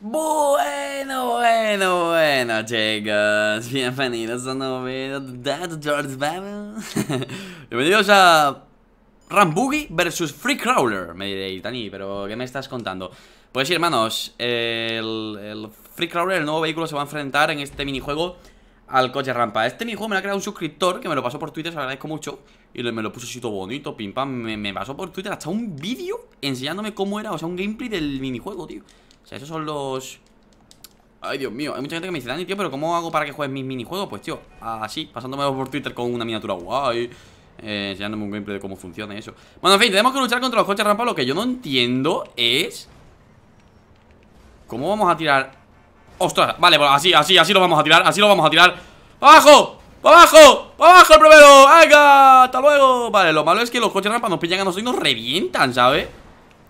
Bueno, bueno, bueno, chicos. Bienvenidos a un nuevo video de George Babel. Bienvenidos a Rambugi versus Free Crawler. Me diréis, Dani, pero ¿qué me estás contando? Pues sí, hermanos, el, el Free Crawler, el nuevo vehículo, se va a enfrentar en este minijuego al coche rampa. Este minijuego me lo ha creado un suscriptor que me lo pasó por Twitter, se lo agradezco mucho. Y me lo puso así todo bonito, pim pam. Me, me pasó por Twitter hasta un vídeo enseñándome cómo era, o sea, un gameplay del minijuego, tío. O sea, esos son los... Ay, Dios mío, hay mucha gente que me dice, Dani, tío, pero ¿cómo hago para que juegues mis minijuegos? Pues, tío, así, pasándome por Twitter con una miniatura guay eh, Enseñándome un gameplay de cómo funciona eso Bueno, en fin, tenemos que luchar contra los coches rampa Lo que yo no entiendo es... ¿Cómo vamos a tirar? ¡Ostras! Vale, pues así, así, así lo vamos a tirar Así lo vamos a tirar ¡Abajo! ¡Abajo! ¡Abajo el primero! ¡Venga! ¡Hasta luego! Vale, lo malo es que los coches rampa nos pillan a nosotros y nos revientan, ¿sabes?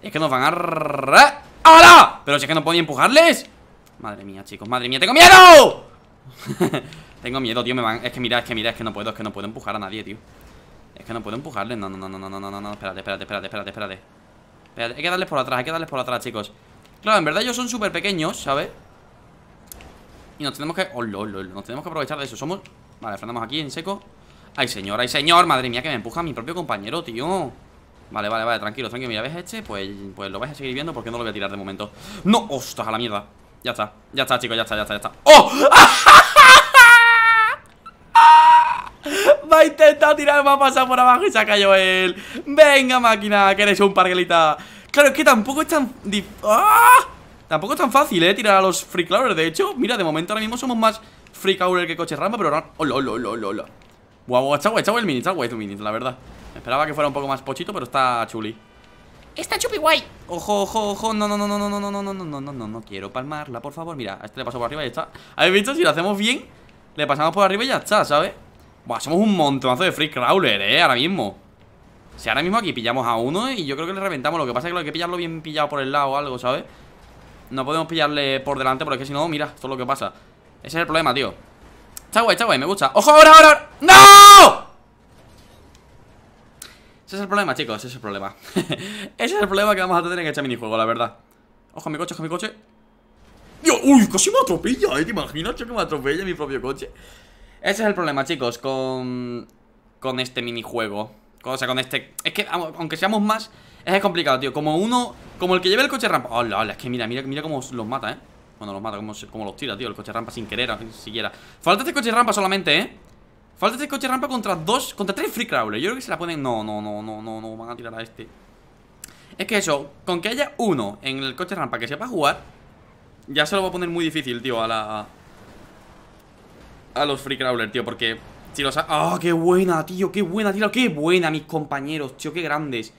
Es que nos van a... ¡Hala! Pero si es que no puedo empujarles. Madre mía, chicos, madre mía, ¡tengo miedo! Tengo miedo, tío, me van Es que mira, es que mira, es que no puedo, es que no puedo empujar a nadie, tío. Es que no puedo empujarles No, no, no, no, no, no, no, no, espérate, espérate, espérate, espérate, espérate. Espérate, hay que darles por atrás, hay que darles por atrás, chicos. Claro, en verdad ellos son súper pequeños, ¿sabes? Y nos tenemos que... Oh, Nos tenemos que aprovechar de eso. Somos... Vale, frenamos aquí en seco. Ay, señor, ay, señor Madre mía, que me empuja mi propio compañero, tío Vale, vale, vale, tranquilo, tranquilo Mira, ¿ves este? Pues, pues lo vais a seguir viendo porque no lo voy a tirar de momento ¡No! ¡Ostras, a la mierda! Ya está, ya está, chicos, ya está, ya está, ya está ¡Oh! Va a intentar tirar, va a pasar por abajo y se ha caído él Venga, máquina, que eres un parguelita Claro, es que tampoco es tan... ¡Ah! Tampoco es tan fácil, eh, tirar a los free crawlers De hecho, mira, de momento ahora mismo somos más free crawler que coche rampa Pero ahora... ¡Hola, hola, hola, hola! Guau, guau, chavo, el mini, chavo, el mini, la verdad Esperaba que fuera un poco más pochito, pero está chuli Está chupi guay Ojo, ojo, ojo, no, no, no, no, no, no, no, no, no, no, no, no, no quiero palmarla, por favor Mira, a este le paso por arriba y ya está ¿Habéis visto? Si lo hacemos bien, le pasamos por arriba y ya está, ¿sabes? Buah, somos un montonazo de free crawler, eh, ahora mismo Si ahora mismo aquí pillamos a uno y yo creo que le reventamos Lo que pasa es que lo hay que pillarlo bien pillado por el lado o algo, ¿sabes? No podemos pillarle por delante porque si no, mira, esto es lo que pasa Ese es el problema, tío Está guay, está guay, me gusta ¡Ojo, ahora, ahora! ¡No! Ese es el problema, chicos, ese es el problema Ese es el problema que vamos a tener en este minijuego, la verdad Ojo, mi coche, ojo, mi coche Dios, uy, casi me atropella, ¿eh? ¿Te imaginas que me atropella mi propio coche? Ese es el problema, chicos, con... Con este minijuego O sea, con este... Es que, aunque seamos más Es complicado, tío Como uno... Como el que lleve el coche rampa Hola, hola, es que mira, mira, mira cómo los mata, ¿eh? Bueno, los mata, como, como los tira, tío El coche rampa sin querer, siquiera Falta este coche rampa solamente, ¿eh? Falta este coche rampa contra dos, contra tres free crawlers Yo creo que se la pueden... No, no, no, no, no, no Van a tirar a este Es que eso, con que haya uno en el coche rampa que sepa jugar Ya se lo va a poner muy difícil, tío, a la... A los free crawlers, tío, porque... Si los... ¡Ah, qué buena, tío! ¡Qué buena, tío! ¡Qué buena, mis compañeros, tío! ¡Qué grandes!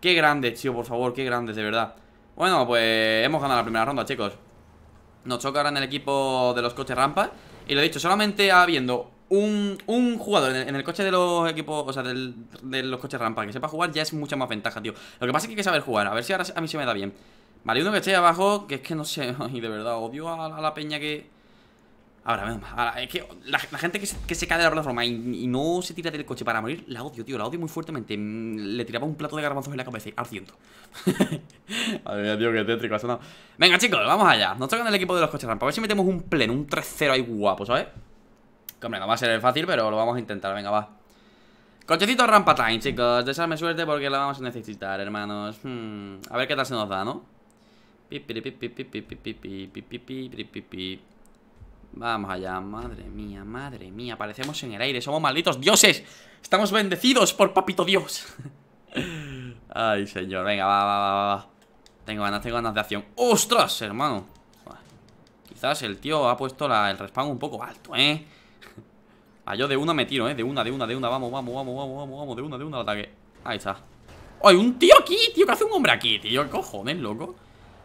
¡Qué grandes, tío! Por favor, qué grandes, de verdad Bueno, pues hemos ganado la primera ronda, chicos Nos toca ahora en el equipo de los coches rampa Y lo he dicho, solamente habiendo un, un jugador en el, coche de los equipos, o sea, del, de los coches rampa que sepa jugar ya es mucha más ventaja, tío. Lo que pasa es que hay que saber jugar, a ver si ahora a mí se me da bien. Vale, uno que esté abajo, que es que no sé, y de verdad, odio a, la peña que... Ahora, ahora, es que la, gente que se, cae de la plataforma y, no se tira del coche para morir, la odio, tío, la odio muy fuertemente. Le tiraba un plato de garbanzos en la cabeza, al ciento. Madre mía, tío, qué tétrico ha Venga, chicos, vamos allá. Nos toca en el equipo de los coches rampa. A ver si metemos un pleno, un 3-0 ahí guapo, ¿sabes? Hombre, no va a ser fácil, pero lo vamos a intentar, venga, va Cochecito rampa time, chicos Deseadme suerte porque la vamos a necesitar, hermanos hmm, A ver qué tal se nos da, ¿no? Vamos allá, madre mía, madre mía Parecemos en el aire, somos malditos dioses Estamos bendecidos por papito Dios Ay, señor, venga, va, va, va, va Tengo ganas, tengo ganas de acción ¡Ostras, hermano! Quizás el tío ha puesto el respawn un poco alto, ¿eh? Ah, yo de una me tiro, ¿eh? De una, de una, de una Vamos, vamos, vamos, vamos, vamos, vamos De una, de una al ataque Ahí está ¡Ay, un tío aquí! Tío, ¿qué hace un hombre aquí, tío? ¿Qué cojones, loco?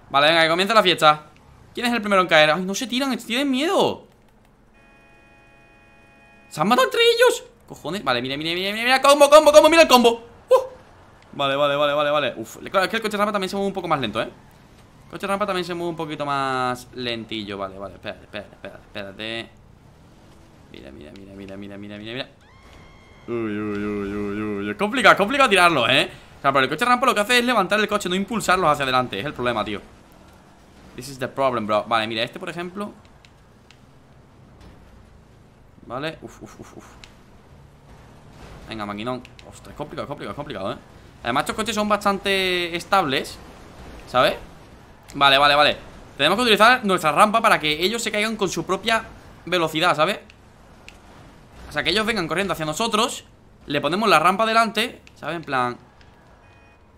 Vale, venga, que comienza la fiesta ¿Quién es el primero en caer? ¡Ay, no se tiran! ¡Tienen miedo! ¿Se han matado entre ellos? Cojones Vale, mira, mira, mira, mira, mira Combo, combo, combo Mira el combo uh. Vale, vale, vale, vale, vale Uf, claro, es que el coche rampa también se mueve un poco más lento, ¿eh? El coche rampa también se mueve un poquito más lentillo Vale, vale, espérate, espérate, espérate, espérate Mira, mira, mira, mira, mira, mira, mira, mira. Uy, uy, uy, uy, uy. Es complicado, es complicado tirarlo, ¿eh? O sea, pero el coche rampa lo que hace es levantar el coche, no impulsarlo hacia adelante. Es el problema, tío. This is the problem, bro Vale, mira, este por ejemplo Vale, uf, uf, uf, uf Venga, maquinón Ostras, es complicado, es complicado, es complicado, eh Además estos coches son bastante estables ¿Sabes? Vale, vale, vale Tenemos que utilizar nuestra rampa para que ellos se caigan con su propia velocidad, ¿sabes? O sea, que ellos vengan corriendo hacia nosotros Le ponemos la rampa delante ¿Sabes? En plan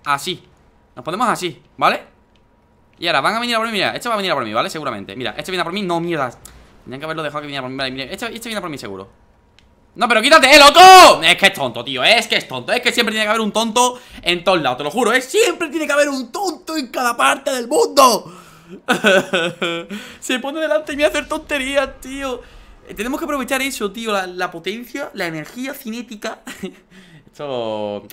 Así Nos ponemos así, ¿vale? Y ahora van a venir a por mí, mira Este va a venir a por mí, ¿vale? Seguramente Mira, este viene a por mí No, mierda Tenían que haberlo dejado que viniera por mí Vale, mira Este, este viene a por mí seguro No, pero quítate, ¡eh, loco! Es que es tonto, tío Es que es tonto Es que siempre tiene que haber un tonto en todos lados Te lo juro ¿eh? Siempre tiene que haber un tonto en cada parte del mundo Se pone delante y me hace tonterías, tío Tenemos que aprovechar eso, tío la, potencia, la energía cinética Esto...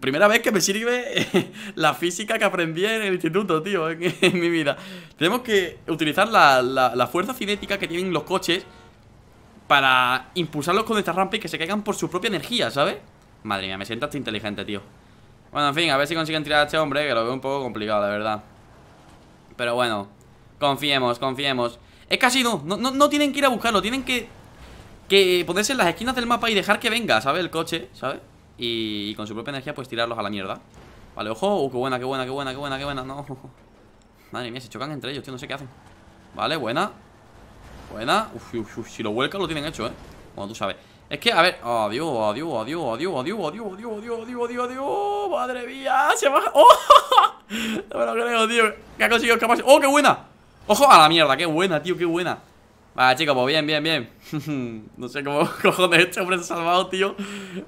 Primera vez que me sirve la física que aprendí en el instituto, tío, en, en mi vida. Tenemos que utilizar la, la, la, fuerza cinética que tienen los coches para impulsarlos con esta rampa y que se caigan por su propia energía, ¿sabes? Madre mía, me siento hasta inteligente, tío. Bueno, en fin, a ver si consiguen tirar a este hombre, que lo veo un poco complicado, la verdad. Pero bueno, confiemos, confiemos. Es casi no, no, no, tienen que ir a buscarlo, tienen que, que ponerse en las esquinas del mapa y dejar que venga, ¿sabes? El coche, ¿sabes? Y, con su propia energía pues tirarlos a la mierda Vale, ojo, uh, qué buena, qué buena, qué buena, qué buena, qué buena No, madre mía, se chocan entre ellos, tío, no sé qué hacen Vale, buena Buena, uf, uf, uf, si lo vuelcan lo tienen hecho, eh Bueno, tú sabes Es que, a ver, adiós, adiós, adiós, adiós, adiós, adiós, adiós, adiós, adiós, adiós, adiós Madre mía, se baja ¡Oh! No me lo creo, tío Que ha conseguido escaparse ¡Oh, qué buena! Ojo, a la mierda, qué buena, tío, qué buena. Vale, chicos, pues bien, bien, bien. No sé cómo cojones este hombre se ha salvado, tío.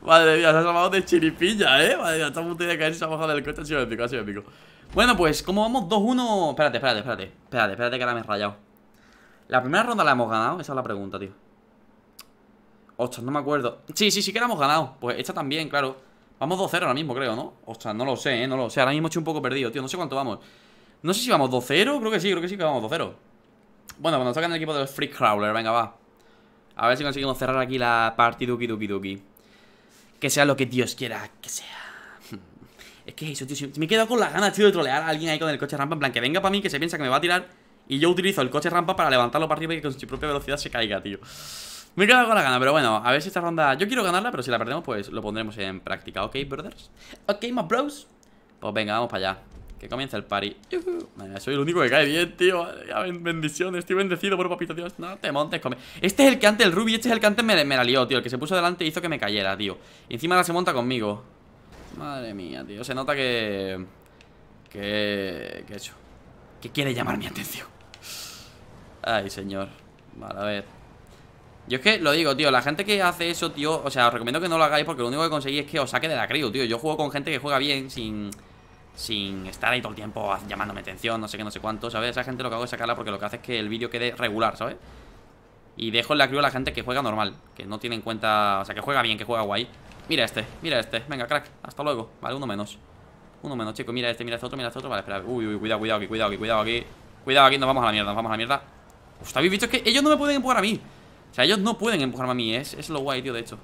Madre mía, se ha salvado de chiripilla, eh Madre mía, está a punto de caer y se ha del coche Ha sido épico, ha sido épico. Bueno, pues, como vamos 2-1 Espérate, espérate, espérate Espérate, espérate que ahora me he rayado. La primera ronda la hemos ganado Esa es la pregunta, tío. Ostras, no me acuerdo. Sí, sí, sí que la hemos ganado. Pues esta también, claro. Vamos 2-0 ahora mismo, creo, ¿no? Ostras, no lo sé, eh, no lo sé Ahora mismo estoy un poco perdido, tío No sé cuánto vamos No sé si vamos 2-0 Creo que sí, creo que sí que vamos 2-0 bueno, cuando tocan el equipo de los Free Crawler, venga, va. A ver si conseguimos cerrar aquí la partiduki duki duki. Que sea lo que Dios quiera que sea. Es que eso, tío, me he quedado con las ganas, tío, de trolear a alguien ahí con el coche rampa. En plan, que venga para mí, que se piensa que me va a tirar. Y yo utilizo el coche rampa para levantarlo para arriba y que con su propia velocidad se caiga, tío. Me he quedado con la gana, pero bueno, a ver si esta ronda... Yo quiero ganarla, pero si la perdemos, pues lo pondremos en práctica. ¿Ok, brothers? ¿Ok, my bros? Pues venga, vamos para allá. Que comienza el party. Soy el único que cae bien, tío. bendiciones, estoy bendecido por papito, tío. No te montes, come. Este es el que antes, el Ruby, este es el que antes me, me la lió, tío. El que se puso delante hizo que me cayera, tío. Y encima ahora se monta conmigo. Madre mía, tío. Se nota que. Que. Que he hecho. Que quiere llamar mi atención. Ay, señor. Vale, a ver. Yo es que lo digo, tío, la gente que hace eso, tío O sea, os recomiendo que no lo hagáis porque lo único que conseguís es que os saque de la crew, tío Yo juego con gente que juega bien sin sin estar ahí todo el tiempo llamándome atención, no sé qué, no sé cuánto, ¿sabes? Esa gente lo que hago es sacarla porque lo que hace es que el vídeo quede regular, ¿sabes? Y dejo en la crew a la gente que juega normal, que no tiene en cuenta, o sea, que juega bien, que juega guay. Mira este, mira este, venga, crack, hasta luego, vale, uno menos. Uno menos, chico, mira este, mira este otro, mira este otro, vale, espera, uy, uy, cuidado, cuidado aquí, cuidado aquí, cuidado aquí. Cuidado aquí, nos vamos a la mierda, nos vamos a la mierda. Uf, ¿habéis visto? Es que ellos no me pueden empujar a mí. O sea, ellos no pueden empujarme a mí, es, es lo guay, tío, de hecho.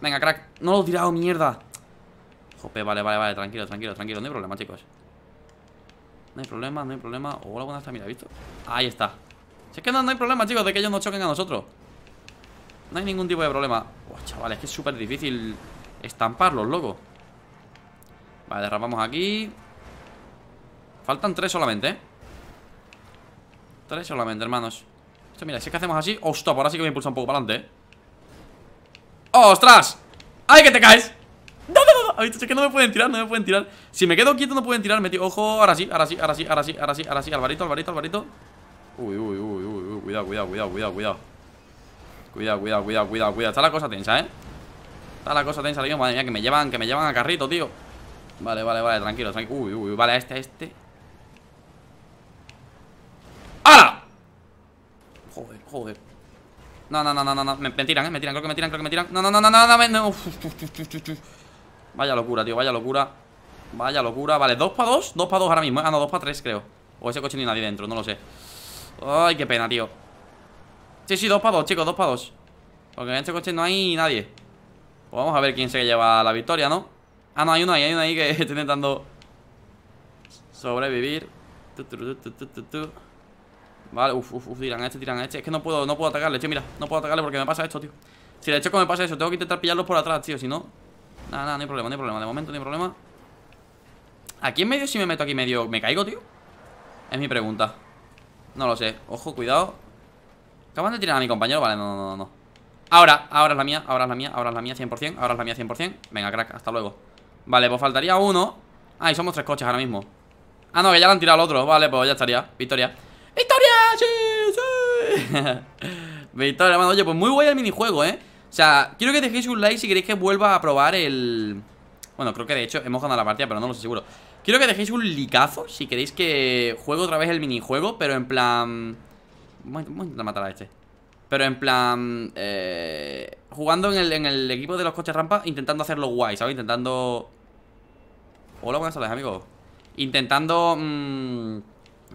Venga, crack, no lo he tirado, mierda. Jope, vale, vale, vale, tranquilo, tranquilo, tranquilo No hay problema, chicos No hay problema, no hay problema Hola, buenas está, mira, ¿visto? Ahí está Si es que no, no hay problema, chicos, de que ellos no choquen a nosotros No hay ningún tipo de problema oh, Chaval, es que es súper difícil Estamparlos, loco Vale, derrapamos aquí Faltan tres solamente, ¿eh? Tres solamente, hermanos Esto, mira, si es que hacemos así Ostras, ahora sí que me impulsa un poco para adelante, ¿eh? ¡Ostras! ¡Ay, que te caes! No, no, no, es que no me pueden tirar, no me pueden tirar Si me quedo quieto no pueden tirarme, tío Ojo, ahora sí, ahora sí, ahora sí, ahora sí, ahora sí, ahora sí Alvarito, Alvarito, Alvarito Uy, uy, uy, uy, uy, cuidado, cuidado, cuidado, cuidado, cuidado Cuidado, cuidado, cuidado, cuidado, cuidado Está la cosa tensa, ¿eh? Está la cosa tensa, tío Madre mía, que me llevan, que me llevan a carrito, tío Vale, vale, vale, tranquilo, tranquilo Uy, uy, vale, este, este ¡Hala! Joder, joder no, no, no, no, no, me, me tiran, eh, me tiran, creo que me tiran, creo que me tiran No, no, no, no, no, no, no, uf, uf, uf, uf, uf. Vaya locura, tío, vaya locura. Vaya locura, vale, ¿dos para dos? Dos para dos ahora mismo, ah, no, dos para tres creo. O ese coche ni nadie dentro, no lo sé. Ay, qué pena, tío. Sí, sí, dos para dos, chicos, dos para dos. Porque en este coche no hay nadie. Pues vamos a ver quién se lleva la victoria, ¿no? Ah, no, hay uno ahí, hay uno ahí que está intentando Sobrevivir. Tu. Vale, uff, uff, uf, tiran este, tiran a este. Es que no puedo, no puedo atacarle, tío, mira No puedo atacarle porque me pasa esto, tío. Si le choco me pasa eso, tengo que intentar pillarlos por atrás, tío Si no, nada, nada, no hay problema, no hay problema. De momento no hay problema. Aquí en medio, si me meto aquí medio, ¿me caigo, tío? Es mi pregunta. No lo sé, ojo, cuidado. Acaban de tirar a mi compañero, vale, no, no, no, no. Ahora, ahora es la mía, ahora es la mía, ahora es la mía 100% Ahora es la mía 100% Venga, crack, hasta luego. Vale, pues faltaría uno. Ah, y somos tres coches ahora mismo. Ah, no, que ya lo han tirado al otro. Vale, pues ya estaría. Victoria. ¡Victoria! ¡Sí! ¡Sí! Victoria, bueno, oye, pues muy guay el minijuego, ¿eh? O sea, quiero que dejéis un like si queréis que vuelva a probar el... Bueno, creo que de hecho hemos ganado la partida, pero no lo sé seguro Quiero que dejéis un licazo si queréis que juegue otra vez el minijuego Pero en plan... Voy a intentar matar a este Pero en plan... Eh... Jugando en el, en el equipo de los coches rampa Intentando hacerlo guay, ¿sabes? Intentando... Hola, buenas tardes, amigos Intentando... Mmm,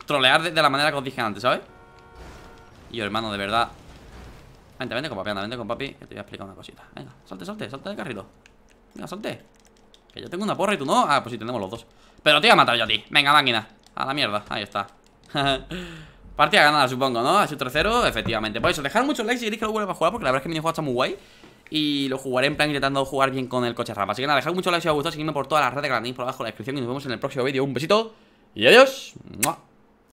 trolear de, de, la manera que os dije antes, ¿sabes? Y yo, hermano, de verdad Vente, vente con papi, anda, vente con papi Que te voy a explicar una cosita. Venga, salte, salte, salte del carrito. Venga, salte. Que yo tengo una porra y tú no. Ah, pues sí, tenemos los dos. Pero te voy a matar yo a ti. Venga, máquina. A la mierda. Ahí está. Partida ganada, supongo, ¿no? Ha sido 3-0, efectivamente. Por eso, dejar muchos likes si queréis que lo vuelva a jugar Porque la verdad es que mi minijuego está muy guay. Y lo jugaré en plan intentando jugar bien con el coche rampa Así que nada, dejad muchos likes si os ha gustado Seguidme por todas las redes que la por abajo en la descripción Y nos vemos en el próximo vídeo. Un besito y adiós